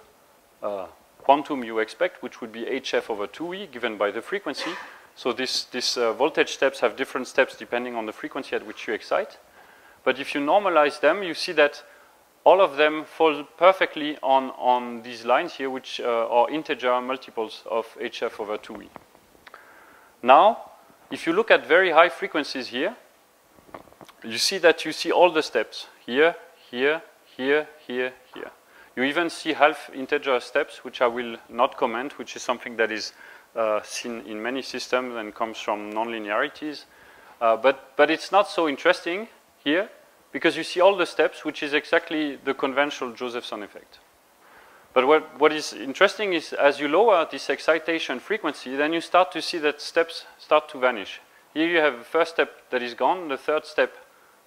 uh, quantum you expect, which would be hf over 2e given by the frequency. So these this, uh, voltage steps have different steps depending on the frequency at which you excite. But if you normalize them, you see that all of them fall perfectly on, on these lines here, which uh, are integer multiples of hf over 2e. Now, if you look at very high frequencies here, you see that you see all the steps here, here, here, here, here. You even see half integer steps, which I will not comment, which is something that is uh, seen in many systems and comes from nonlinearities. Uh, but, but it's not so interesting here because you see all the steps, which is exactly the conventional Josephson effect. But what, what is interesting is as you lower this excitation frequency, then you start to see that steps start to vanish. Here you have the first step that is gone, the third step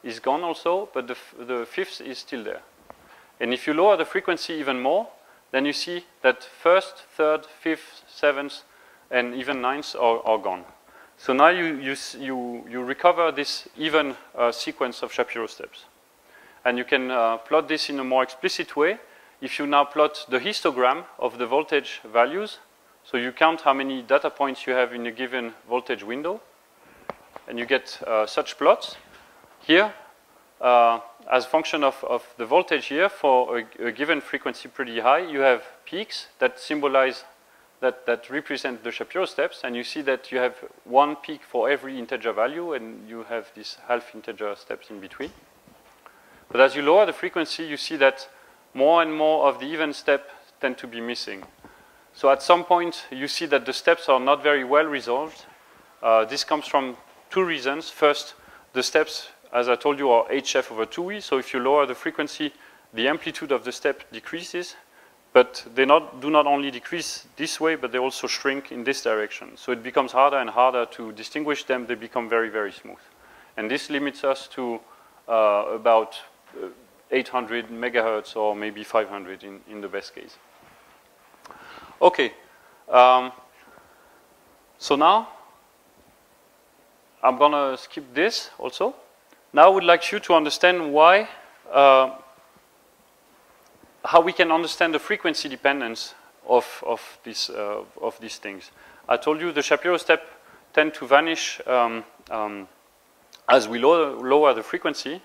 is gone also, but the, the fifth is still there. And if you lower the frequency even more, then you see that first, third, fifth, seventh, and even ninth are, are gone. So now you, you, you, you recover this even uh, sequence of Shapiro steps. And you can uh, plot this in a more explicit way if you now plot the histogram of the voltage values. So you count how many data points you have in a given voltage window. And you get uh, such plots. Here, uh, as a function of, of the voltage here, for a, a given frequency pretty high, you have peaks that symbolize that, that represent the Shapiro steps, and you see that you have one peak for every integer value, and you have these half integer steps in between. But as you lower the frequency, you see that more and more of the even step tend to be missing. So at some point, you see that the steps are not very well resolved. Uh, this comes from two reasons. First, the steps, as I told you, are HF over 2E, so if you lower the frequency, the amplitude of the step decreases, but they not, do not only decrease this way, but they also shrink in this direction. So it becomes harder and harder to distinguish them. They become very, very smooth. And this limits us to uh, about uh, 800 megahertz or maybe 500 in, in the best case. Okay. Um, so now, I'm going to skip this also. Now I would like you to understand why uh, how we can understand the frequency dependence of, of, this, uh, of these things. I told you the Shapiro step tend to vanish um, um, as we lower, lower, the frequency,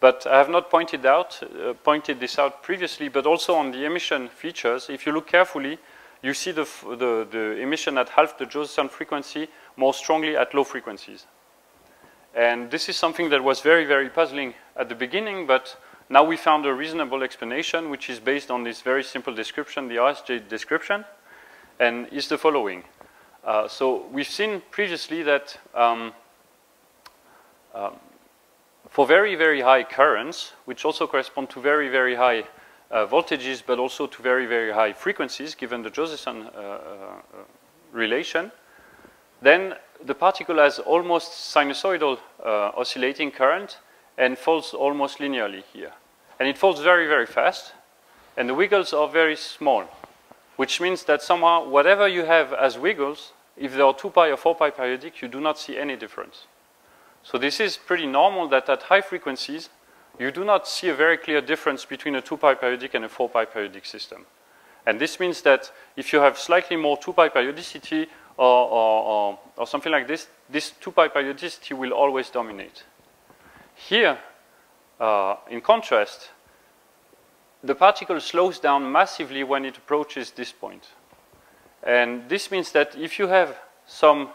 but I have not pointed out, uh, pointed this out previously, but also on the emission features, if you look carefully, you see the, the, the emission at half the Josephson frequency more strongly at low frequencies. And this is something that was very, very puzzling at the beginning, but now we found a reasonable explanation, which is based on this very simple description, the RSJ description, and is the following. Uh, so we've seen previously that um, um, for very, very high currents, which also correspond to very, very high uh, voltages, but also to very, very high frequencies, given the Josephson uh, uh relation, then the particle has almost sinusoidal uh, oscillating current and falls almost linearly here. And it falls very, very fast, and the wiggles are very small, which means that somehow whatever you have as wiggles, if they are 2 pi or 4 pi periodic, you do not see any difference. So this is pretty normal that at high frequencies, you do not see a very clear difference between a 2 pi periodic and a 4 pi periodic system. And this means that if you have slightly more 2 pi periodicity or, or, or, or something like this, this 2 pi periodicity will always dominate. Here, uh, in contrast, the particle slows down massively when it approaches this point. And this means that if you have some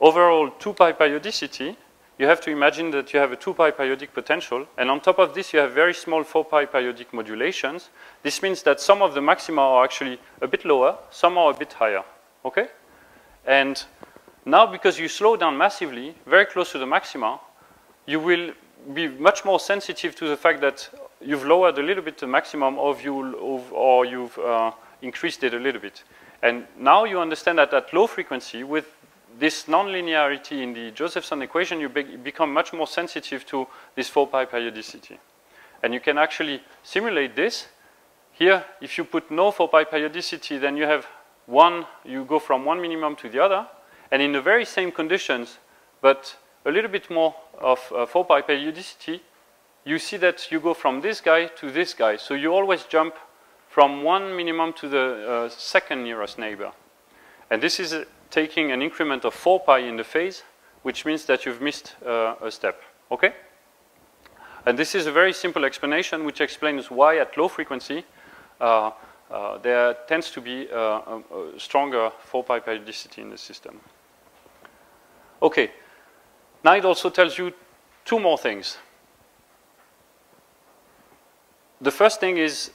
overall 2 pi periodicity, you have to imagine that you have a 2 pi periodic potential, and on top of this you have very small 4 pi periodic modulations. This means that some of the maxima are actually a bit lower, some are a bit higher, okay? And now because you slow down massively, very close to the maxima, you will be much more sensitive to the fact that you've lowered a little bit the maximum of you, or you've uh, increased it a little bit. And now you understand that at low frequency, with this nonlinearity in the Josephson equation, you be become much more sensitive to this 4 pi periodicity. And you can actually simulate this. Here, if you put no 4 pi periodicity, then you have one, you go from one minimum to the other. And in the very same conditions, but a little bit more of uh, 4 pi periodicity, you see that you go from this guy to this guy. So you always jump from one minimum to the uh, second nearest neighbor. And this is uh, taking an increment of 4 pi in the phase, which means that you've missed uh, a step. Okay? And this is a very simple explanation which explains why at low frequency uh, uh, there tends to be a, a stronger 4 pi periodicity in the system. Okay, now it also tells you two more things. The first thing is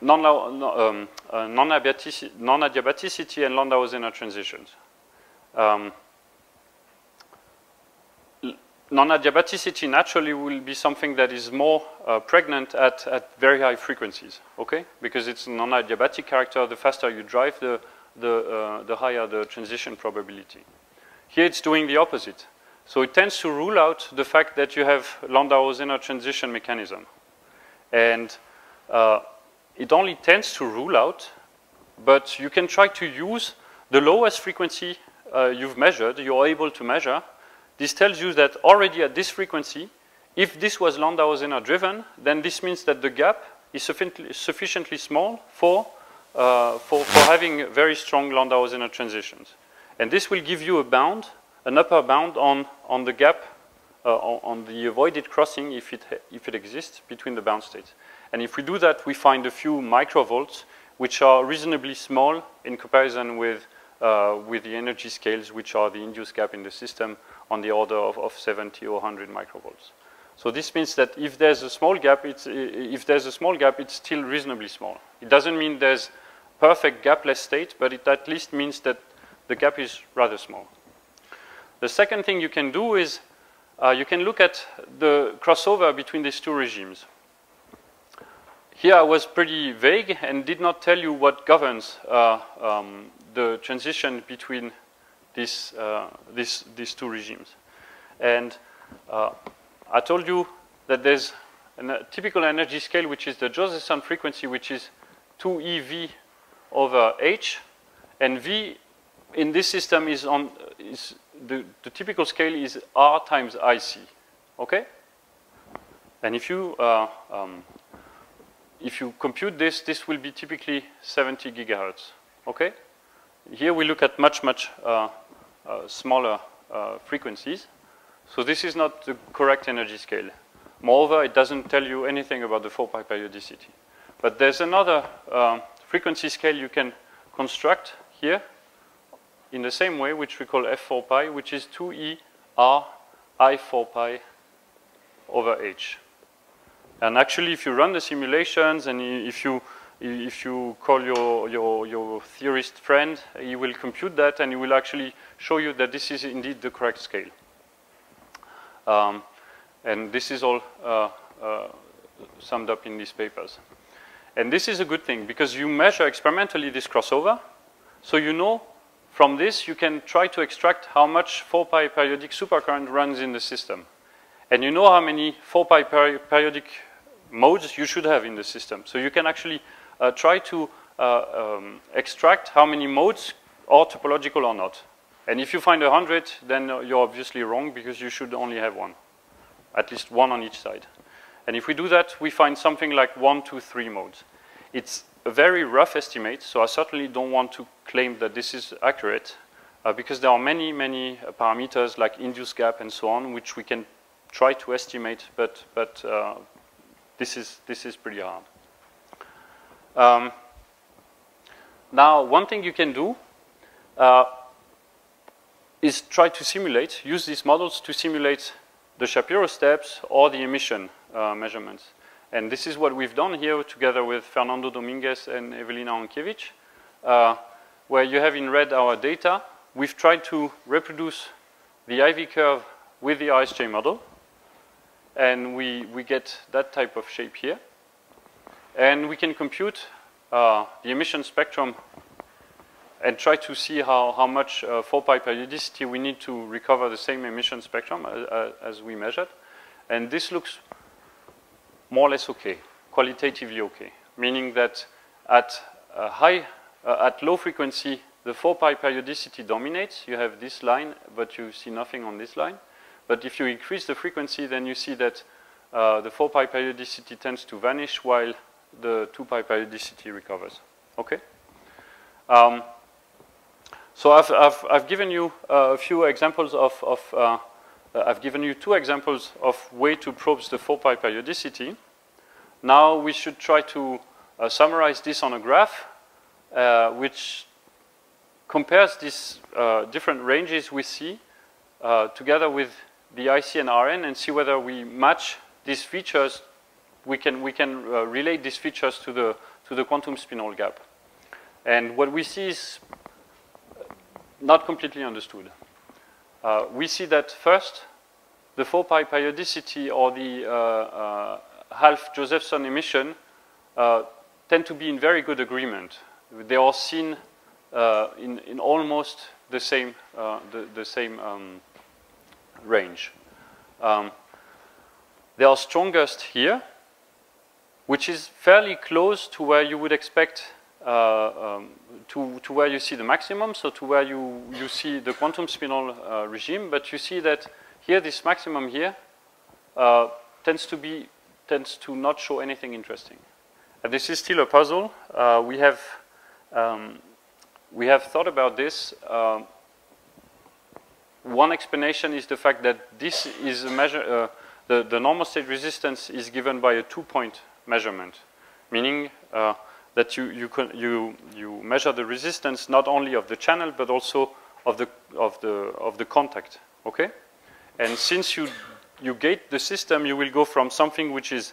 non-adiabaticity um, uh, non and Landau-Zener transitions. Um, non-adiabaticity naturally will be something that is more uh, pregnant at, at very high frequencies, okay? Because it's a non-adiabatic character, the faster you drive, the, the, uh, the higher the transition probability. Here it's doing the opposite. So it tends to rule out the fact that you have Landau-Zener transition mechanism. And uh, it only tends to rule out, but you can try to use the lowest frequency uh, you've measured, you're able to measure, this tells you that already at this frequency, if this was Landau-Zener driven, then this means that the gap is sufficiently, small for, uh, for, for having very strong Landau-Zener transitions. And this will give you a bound, an upper bound on, on the gap, uh, on, the avoided crossing if it, if it exists between the bound states. And if we do that, we find a few microvolts, which are reasonably small in comparison with, uh, with the energy scales, which are the induced gap in the system on the order of, of 70 or 100 microvolts. So this means that if there's a small gap, it's, if there's a small gap, it's still reasonably small. It doesn't mean there's perfect gapless state, but it at least means that the gap is rather small. The second thing you can do is uh, you can look at the crossover between these two regimes. Here I was pretty vague and did not tell you what governs uh, um, the transition between this, uh, this, these two regimes. And uh, I told you that there's a typical energy scale, which is the Josephson frequency, which is 2eV over h, and v in this system is on is the, the typical scale is r times ic, okay? And if you uh, um, if you compute this, this will be typically 70 gigahertz, okay? Here we look at much much uh, uh, smaller uh, frequencies. So this is not the correct energy scale. Moreover, it doesn't tell you anything about the 4 pi periodicity. But there's another uh, frequency scale you can construct here in the same way, which we call f4 pi, which is 2e r i4 pi over h. And actually, if you run the simulations and if you if you call your, your, your theorist friend, he will compute that and he will actually show you that this is indeed the correct scale. Um, and this is all uh, uh, summed up in these papers. And this is a good thing because you measure experimentally this crossover. So you know from this you can try to extract how much 4 pi periodic supercurrent runs in the system. And you know how many 4 pi peri periodic modes you should have in the system. So you can actually uh, try to uh, um, extract how many modes are topological or not. And if you find 100, then you're obviously wrong because you should only have one, at least one on each side. And if we do that, we find something like one, two, three modes. It's a very rough estimate, so I certainly don't want to claim that this is accurate uh, because there are many, many uh, parameters like induced gap and so on, which we can try to estimate, but, but uh, this, is, this is pretty hard. Um, now, one thing you can do uh, is try to simulate, use these models to simulate the Shapiro steps or the emission uh, measurements. And this is what we've done here together with Fernando Dominguez and Ewelina Hankiewicz, uh, where you have in red our data. We've tried to reproduce the IV curve with the RSJ model, and we, we get that type of shape here. And we can compute uh, the emission spectrum and try to see how, how much uh, 4 pi periodicity we need to recover the same emission spectrum as, uh, as we measured. And this looks more or less okay, qualitatively okay, meaning that at high, uh, at low frequency, the 4 pi periodicity dominates. You have this line, but you see nothing on this line. But if you increase the frequency, then you see that uh, the 4 pi periodicity tends to vanish while the 2 pi periodicity recovers. Okay? Um, so I've, I've, I've, given you uh, a few examples of, of uh, I've given you two examples of way to probe the 4 pi periodicity. Now we should try to uh, summarize this on a graph, uh, which compares these uh, different ranges we see uh, together with the IC and RN and see whether we match these features we can, we can uh, relate these features to the, to the quantum spin Hall gap. And what we see is not completely understood. Uh, we see that first, the 4 pi periodicity or the uh, uh half Josephson emission uh, tend to be in very good agreement. They are seen uh, in, in almost the same, the, the same um, range. Um, they are strongest here, which is fairly close to where you would expect uh, um, to, to where you see the maximum, so to where you, you see the quantum spin Hall uh, regime, but you see that here, this maximum here, uh, tends to be, tends to not show anything interesting. And this is still a puzzle. Uh, we have, um, we have thought about this. Um, one explanation is the fact that this is a measure, uh, the, the normal state resistance is given by a two-point measurement, meaning uh, that you, you, can, you, you measure the resistance not only of the channel, but also of the, of the, of the contact, okay? And since you, you gate the system, you will go from something which is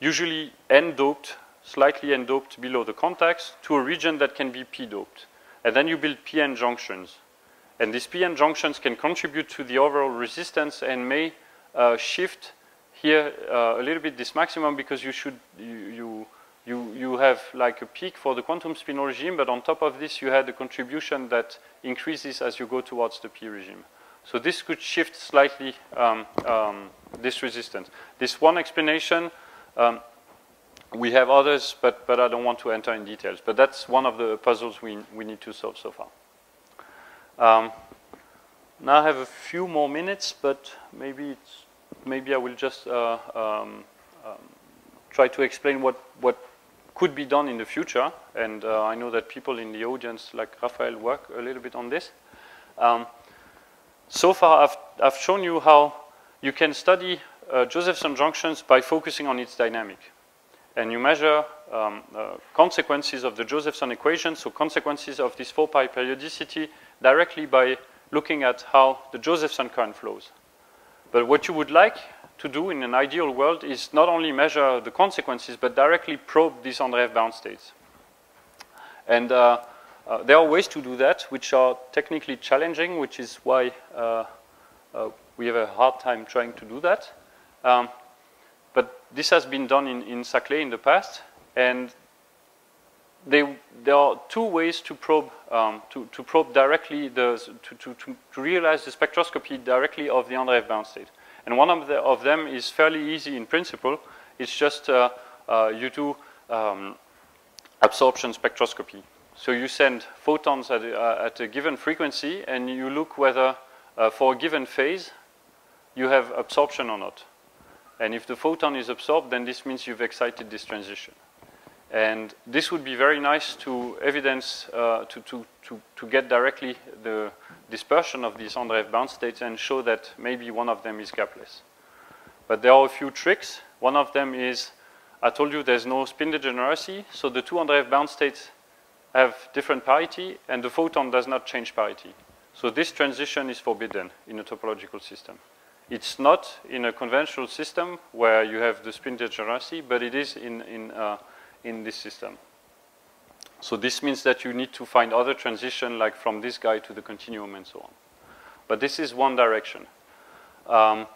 usually n-doped, slightly n-doped below the contacts, to a region that can be p-doped. And then you build p-n junctions. And these p-n junctions can contribute to the overall resistance and may uh, shift here uh, a little bit this maximum because you should, you, you you, you have like a peak for the quantum spin regime, but on top of this, you had a contribution that increases as you go towards the P regime. So this could shift slightly um, um, this resistance. This one explanation, um, we have others, but, but I don't want to enter in details. But that's one of the puzzles we, we need to solve so far. Um, now I have a few more minutes, but maybe, maybe I will just uh, um, um, try to explain what, what could be done in the future. And uh, I know that people in the audience, like Raphael, work a little bit on this. Um, so far, I've, I've shown you how you can study uh, Josephson junctions by focusing on its dynamic. And you measure um, uh, consequences of the Josephson equation, so consequences of this 4 pi periodicity, directly by looking at how the Josephson current flows. But what you would like to do in an ideal world is not only measure the consequences, but directly probe these Andreev bound states. And uh, uh, there are ways to do that, which are technically challenging, which is why uh, uh we have a hard time trying to do that. Um, but this has been done in, in Saclay in the past, and they, there are two ways to probe um, to, to, probe directly the to, to, to, realize the spectroscopy directly of the Andreev bound state. And one of, the, of them is fairly easy in principle. It's just uh, uh, you do um, absorption spectroscopy. So you send photons at a, uh, at a given frequency and you look whether uh, for a given phase you have absorption or not. And if the photon is absorbed, then this means you've excited this transition. And this would be very nice to evidence, uh, to, to, to, to get directly the dispersion of these Andreev bound states and show that maybe one of them is gapless. But there are a few tricks. One of them is, I told you there's no spin degeneracy, so the two Andreev bound states have different parity, and the photon does not change parity. So this transition is forbidden in a topological system. It's not in a conventional system where you have the spin degeneracy, but it is in, in, uh, in this system. So this means that you need to find other transition like from this guy to the continuum and so on. But this is one direction. Um,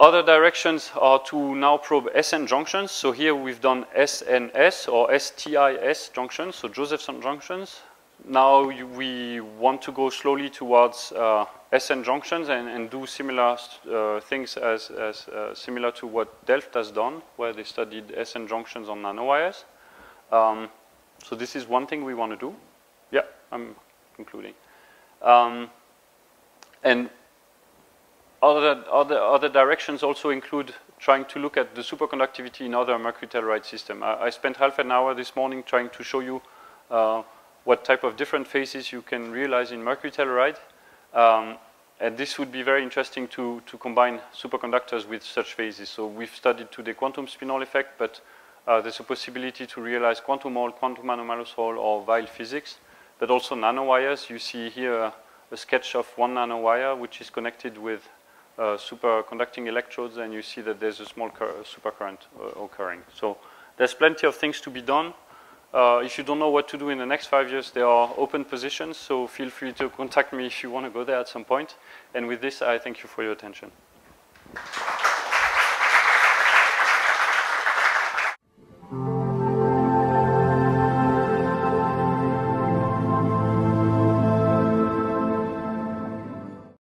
other directions are to now probe SN junctions. So here we've done SNS or STIS junctions, so Josephson junctions. Now we want to go slowly towards uh, SN junctions and, and do similar uh, things as, as uh, similar to what Delft has done, where they studied SN junctions on nanowires. Um, so this is one thing we want to do. Yeah, I'm concluding. Um, and other, other, other directions also include trying to look at the superconductivity in other mercury telluride systems. I, I, spent half an hour this morning trying to show you uh, what type of different phases you can realize in mercury telluride. Um, and this would be very interesting to, to combine superconductors with such phases. So we've studied today quantum spin Hall effect, but uh, there's a possibility to realize quantum Hall, quantum anomalous Hall, or Weyl physics, but also nanowires. You see here a sketch of one nanowire which is connected with uh, superconducting electrodes, and you see that there's a small supercurrent uh, occurring. So there's plenty of things to be done. Uh, if you don't know what to do in the next five years, there are open positions, so feel free to contact me if you want to go there at some point. And with this, I thank you for your attention.